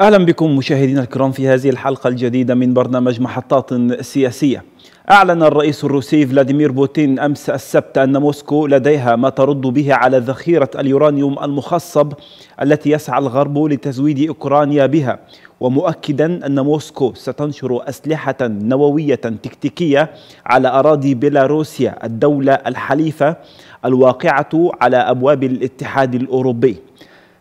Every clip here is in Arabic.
أهلا بكم مشاهدينا الكرام في هذه الحلقة الجديدة من برنامج محطات سياسية. أعلن الرئيس الروسي فلاديمير بوتين أمس السبت أن موسكو لديها ما ترد به على ذخيرة اليورانيوم المخصب التي يسعى الغرب لتزويد أوكرانيا بها، ومؤكدا أن موسكو ستنشر أسلحة نووية تكتيكية على أراضي بيلاروسيا الدولة الحليفة الواقعة على أبواب الاتحاد الأوروبي.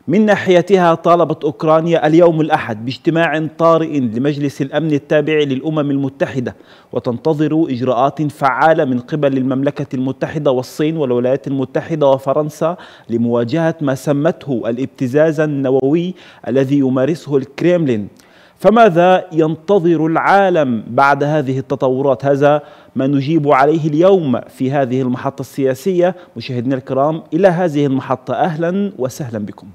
من ناحيتها طالبت أوكرانيا اليوم الأحد باجتماع طارئ لمجلس الأمن التابع للأمم المتحدة وتنتظر إجراءات فعالة من قبل المملكة المتحدة والصين والولايات المتحدة وفرنسا لمواجهة ما سمته الابتزاز النووي الذي يمارسه الكريملين. فماذا ينتظر العالم بعد هذه التطورات؟ هذا ما نجيب عليه اليوم في هذه المحطة السياسية. مشاهدينا الكرام إلى هذه المحطة أهلا وسهلا بكم.